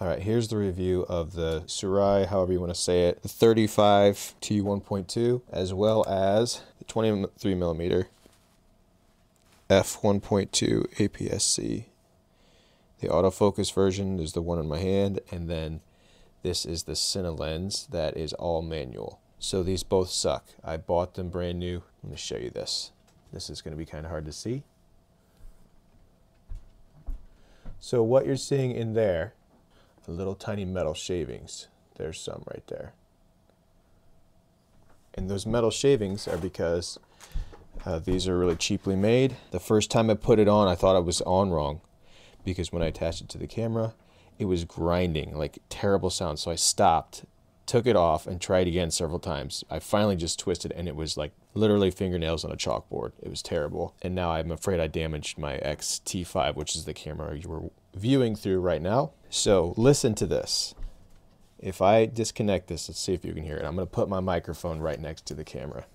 All right, here's the review of the Surai, however you want to say it, the 35 T1.2, as well as the 23 millimeter f1.2 APS-C. The autofocus version is the one in my hand, and then this is the Cine lens that is all manual. So these both suck. I bought them brand new. Let me show you this. This is going to be kind of hard to see. So what you're seeing in there the little tiny metal shavings. There's some right there. And those metal shavings are because uh, these are really cheaply made. The first time I put it on, I thought I was on wrong because when I attached it to the camera, it was grinding, like terrible sound. So I stopped, took it off, and tried again several times. I finally just twisted, and it was like literally fingernails on a chalkboard. It was terrible. And now I'm afraid I damaged my X-T5, which is the camera you were viewing through right now. So listen to this. If I disconnect this, let's see if you can hear it. I'm going to put my microphone right next to the camera.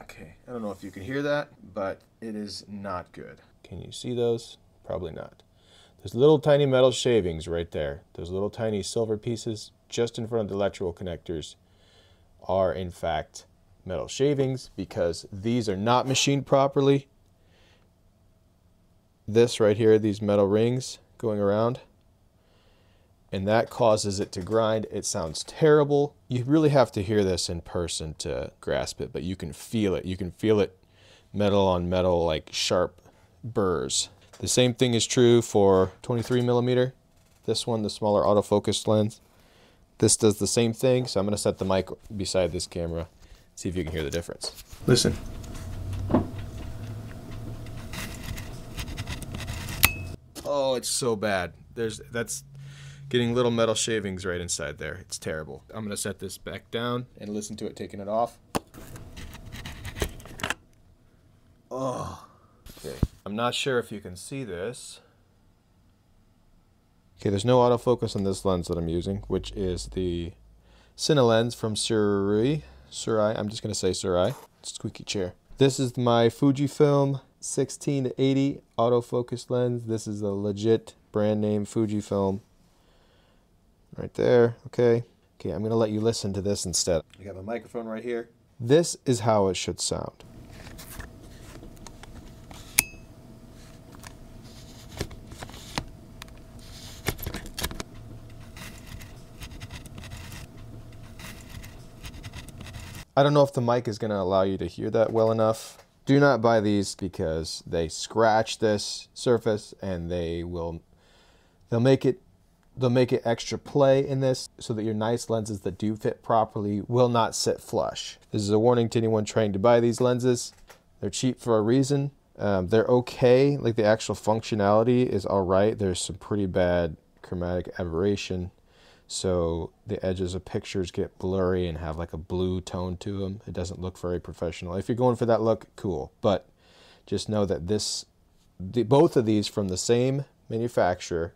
Okay, I don't know if you can hear that, but it is not good. Can you see those? Probably not. There's little tiny metal shavings right there. Those little tiny silver pieces just in front of the electrical connectors are in fact metal shavings because these are not machined properly this right here, these metal rings going around, and that causes it to grind. It sounds terrible. You really have to hear this in person to grasp it, but you can feel it. You can feel it metal on metal, like sharp burrs. The same thing is true for 23 millimeter. This one, the smaller autofocus lens. This does the same thing, so I'm going to set the mic beside this camera, see if you can hear the difference. Listen. Oh, it's so bad. There's that's getting little metal shavings right inside there. It's terrible. I'm gonna set this back down and listen to it taking it off. Oh. Not sure if you can see this. Okay, there's no autofocus on this lens that I'm using, which is the Cine lens from Sirui. Sirui, I'm just gonna say Sirui. Squeaky chair. This is my Fujifilm 16 to 80 autofocus lens. This is a legit brand name Fujifilm. Right there, okay. Okay, I'm gonna let you listen to this instead. I got my microphone right here. This is how it should sound. I don't know if the mic is going to allow you to hear that well enough. Do not buy these because they scratch this surface and they will they'll make it they'll make it extra play in this so that your nice lenses that do fit properly will not sit flush. This is a warning to anyone trying to buy these lenses. They're cheap for a reason. Um, they're okay, like the actual functionality is all right. There's some pretty bad chromatic aberration so the edges of pictures get blurry and have like a blue tone to them. It doesn't look very professional. If you're going for that look, cool. But just know that this, the, both of these from the same manufacturer,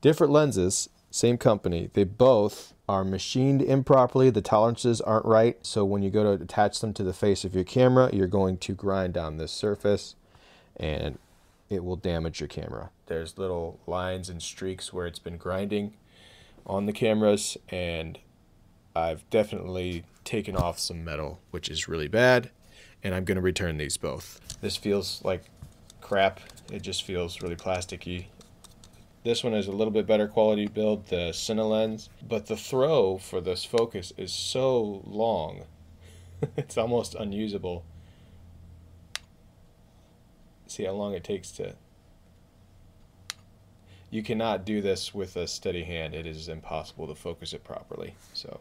different lenses, same company, they both are machined improperly. The tolerances aren't right. So when you go to attach them to the face of your camera, you're going to grind down this surface and it will damage your camera. There's little lines and streaks where it's been grinding on the cameras and I've definitely taken off some metal, which is really bad, and I'm going to return these both. This feels like crap. It just feels really plasticky. This one is a little bit better quality build, the Cinelens, but the throw for this focus is so long. it's almost unusable. See how long it takes to you cannot do this with a steady hand. It is impossible to focus it properly. So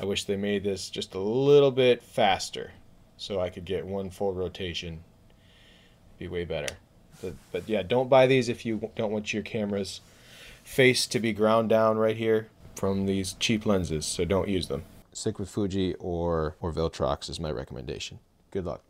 I wish they made this just a little bit faster so I could get one full rotation. Be way better. But, but yeah, don't buy these if you don't want your camera's face to be ground down right here from these cheap lenses. So don't use them. Stick with Fuji or, or Viltrox is my recommendation. Good luck.